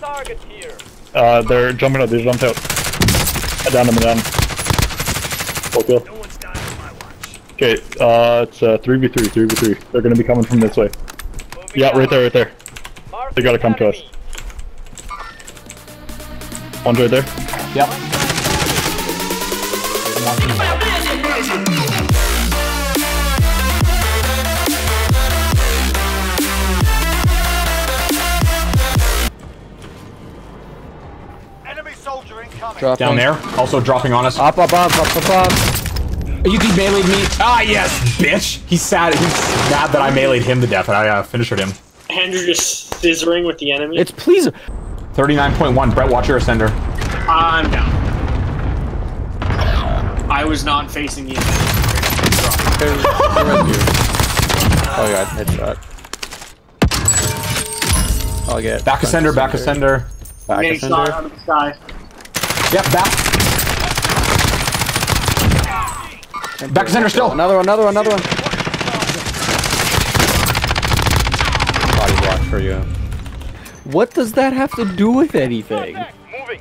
targets here. Uh, they're jumping out. They jumped out. I downed them. I downed them. No one's dying on my watch. Okay, uh, it's uh, 3v3, 3v3. They're gonna be coming from this way. Moving Yeah, right there, right there. Mark They gotta come to us. enemy. One's right there. Yep. Dropping. Down there. Also dropping on us. Up, up, up, up, up, up. You think meleeed me? Ah, yes, bitch. He's sad. He's mad that I meleeed him to death and I uh, finished him. Andrew just scissoring with the enemy. It's please. 39.1. Brett, watch your ascender. I'm down. I was not facing the enemy. They're, they're right here. Oh yeah, headshot. I'll get Back ascender, back ascender. Back Getting shot ascender. out of the sky. Yep, back. Back center still. Another one, another one, another one. Body block for you. What does that have to do with anything? Moving.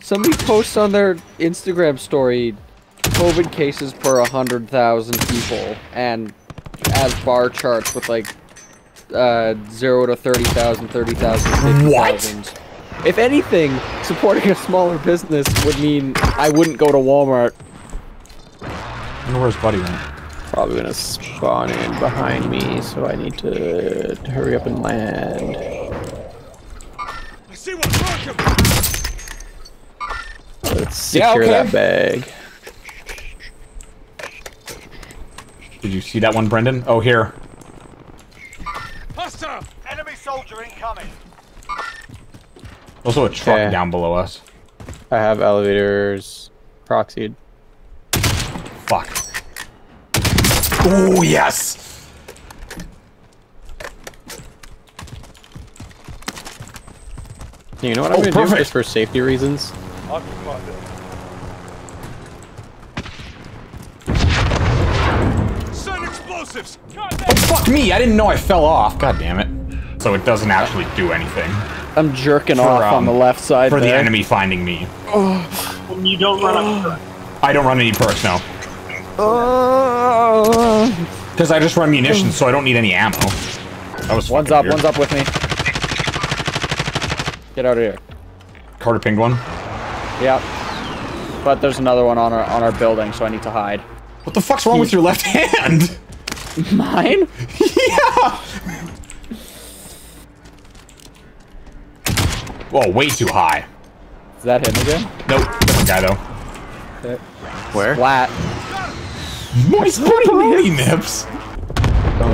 Somebody posts on their Instagram story COVID cases per 100,000 people and as bar charts with like uh, 0 to 30,000, 30,000, 50,000. If anything, supporting a smaller business would mean I wouldn't go to Walmart. I wonder where's Buddy went. Probably gonna spawn in behind me, so I need to, to hurry up and land. I see one. Mark him. Let's Yeah, secure okay. that bag. Did you see that one, Brendan? Oh, here. Hostile. Enemy soldier incoming. Also a truck Okay. down below us. I have elevators proxied. Fuck. Oh, yes! You know what I'm Oh, gonna perfect. do just for safety reasons? Occupied. Send explosives. Oh, fuck me! I didn't know I fell off. God damn it. So it doesn't actually do anything. I'm jerking For, off on um, the left side For the enemy finding me. And you don't run up. I don't run any perks now. Uh, Because I just run munitions, so I don't need any ammo. That was one's up, weird. one's up with me. Get out of here. Carter pinged one. Yep. But there's another one on our on our building, so I need to hide. What the fuck's wrong with your left hand? Mine? yeah! Whoa, way too high. Is that him again? Nope, different guy though. Where? Flat. Moist pepperoni nips.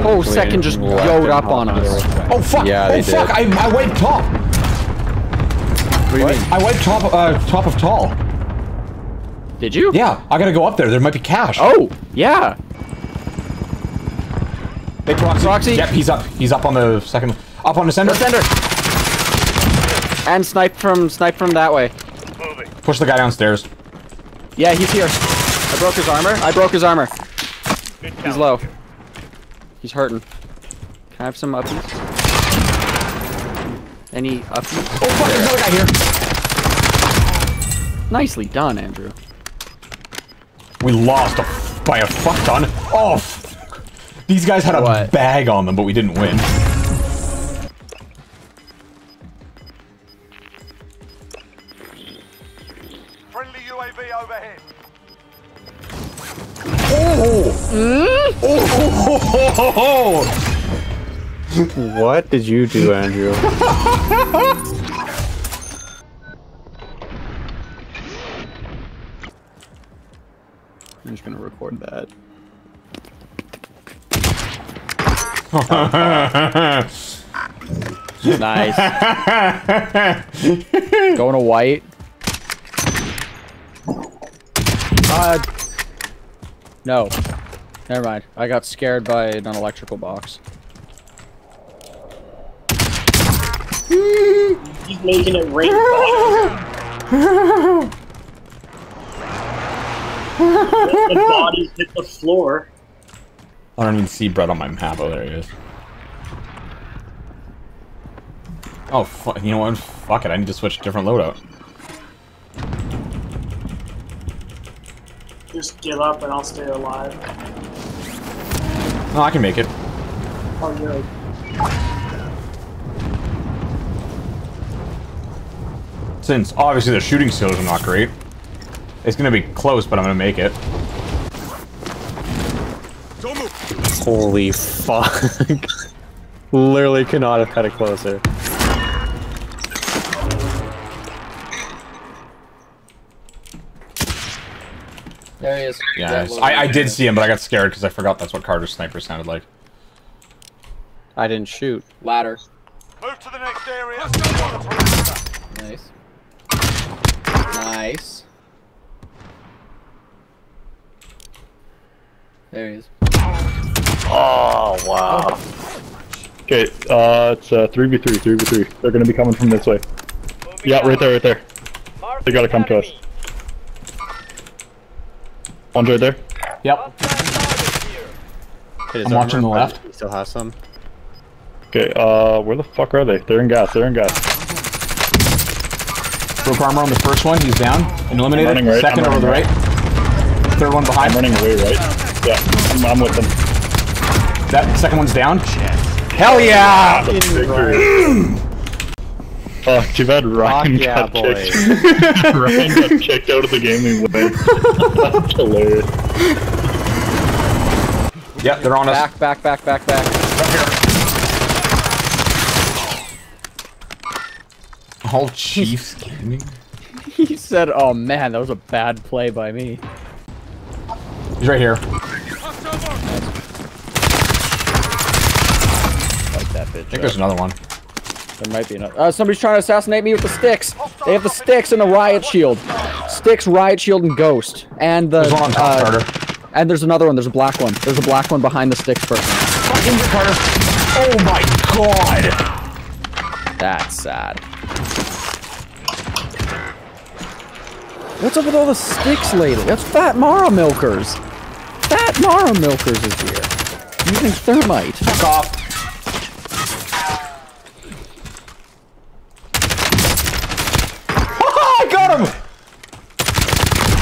Oh, second just yode up on us. Oh fuck! Yeah, oh fuck! did. I, I wiped top. What do you mean? I wiped top. Uh, top of tall. Did you? Yeah, I gotta go up there. There might be cash. Oh, yeah. Hey, Proxy. Proxy. Yep, he's up. He's up on the second. Up on the center. Defender. And snipe from snipe from that way. Moving. Push the guy downstairs. Yeah, he's here. I broke his armor. I broke his armor. Good He's low. He's hurting. Can I have some uppies? Any uppies? Oh fuck! There's another guy here. Nicely done, Andrew. We lost a f by a fuck ton. Oh, f these guys had a What? bag on them, but we didn't win. What did you do, Andrew? I'm just gonna record that. nice. Going to white. Uh, no. Never mind. I got scared by an electrical box. He's making it rain. the bodies hit the floor. I don't even see Brett on my map. Oh, there he is. Oh, fu you know what? Fuck it. I need to switch to different loadout. Just give up and I'll stay alive. No, I can make it. Oh, good. Since obviously the shooting skills are not great. It's gonna be close, but I'm gonna make it. Don't move. Holy fuck. Literally cannot have cut it closer. There he is. Yeah, I, I did see him, but I got scared because I forgot that's what Carter's sniper sounded like. I didn't shoot. Ladder. Move to the next area. Nice. Nice. There he is. Oh, wow. Okay, uh, it's uh, 3v3, 3v3. They're gonna be coming from this way. Yeah, right there, right there. They gotta come to us. One's right there. Yep. Hit I'm watching the left. He still has some. Okay, uh, where the fuck are they? They're in gas, they're in gas. Broke armor on the first one. He's down. Eliminated. running right, Second I'm over the running right. Third one behind. I'm running away, right? Yeah, I'm, I'm with them. That second one's down. Hell yeah! Victory. Fuck, too bad Ryan Fuck yeah, got boy. kicked. Ryan got kicked out of the game and win. That's hilarious. Yep, they're on us. Back, back, back, back, back. Right All Chiefs gaming. He said, "Oh man, that was a bad play by me." He's right here. Like that bitch. I think there's another one. There might be another. Uh, somebody's trying to assassinate me with the sticks. They have the sticks and the riot shield. Sticks, riot shield, and ghost. And the. There's one on top, uh, Carter. And there's another one. There's a black one. There's a black one behind the sticks person. Fucking Carter. Oh my god! That's sad. What's up with all the sticks lately? That's Fat Mara Milkers. Fat Mara Milkers is here. Using thermite. Fuck off. I got him!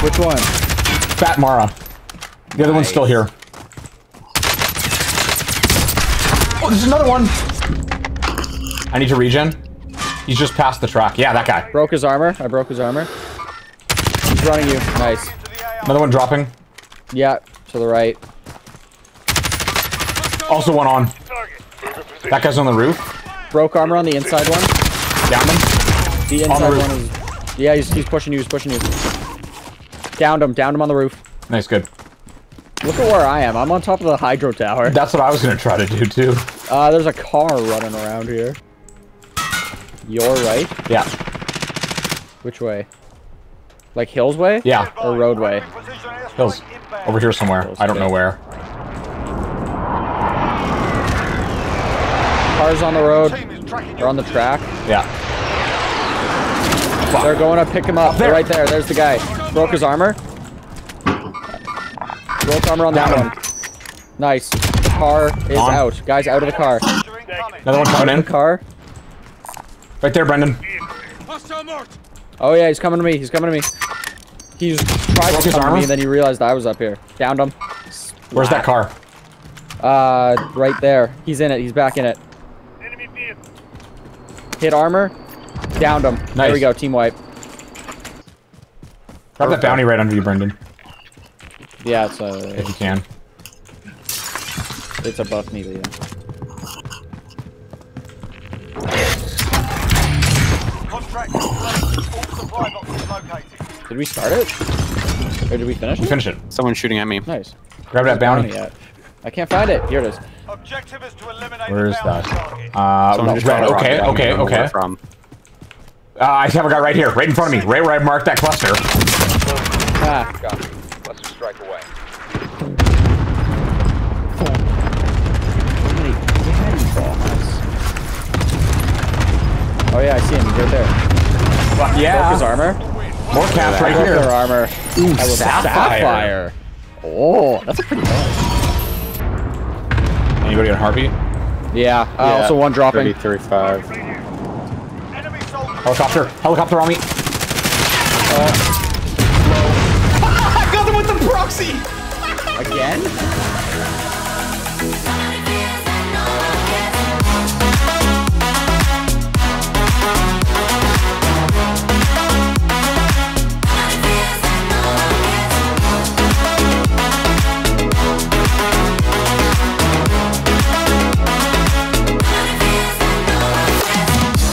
Which one? Fat Mara. The other one's still here. Oh, there's another one! I need to regen. He's just past the track. Yeah, that guy. Broke his armor. I broke his armor. He's running you. Nice. Another one dropping. Yeah, to the right. Also one on. That guy's on the roof. Broke armor on the inside one. Down them. The On the inside roof. one is. Yeah, he's, he's pushing you. He's pushing you. Downed him. Downed him on the roof. Nice, good. Look at where I am. I'm on top of the hydro tower. That's what I was gonna try to do too. Uh, there's a car running around here. Your right? Yeah. Which way? Like Hills way? Yeah. Or roadway? Hills. Over here somewhere. I don't know where. Cars on the road. They're on the track. Yeah. They're going to pick him up. They're right there. There's the guy. Broke his armor. Broke armor on that one. Nice. Car is On. out. Guys, out of the car. Another one coming in. car. Right there, Brendan. Oh yeah, he's coming to me. He's coming to me. He's tried Broke to his armor? me, and then he realized I was up here. Downed him. Where's that car? Uh, right there. He's in it. He's back in it. Hit armor. Downed him. There we go. Team wipe. Grab that bounty right under you, Brendan, Yeah, it's uh, if you can. it's above me, yeah. Contract. All supply boxes located. Did we start it? Or did we finish You it? finish it. Someone's shooting at me. Nice. Grab that bounty. Yet. I can't find it. Here it is. Objective is to eliminate Where the that? target. Uh, Someone red. dropped a rocket Okay, at me. I okay, don't know where okay. From. Uh, I have a guy right here, right in front of me, right where I marked that cluster. Ah, Let's strike away. how many candy balls? Oh yeah, I see him. He's right there. Fuck Broke his yeah. armor. More caps right Broke their here. armor. Ooh, That was sapphire. Oh, that's a pretty nice. Anybody on Harpy? Yeah. Uh, Also one dropping. 35. Helicopter. Helicopter on me. Uh, Again?